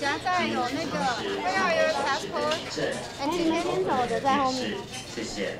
夹在有那个 we passport？哎，今天走的在后面。谢谢。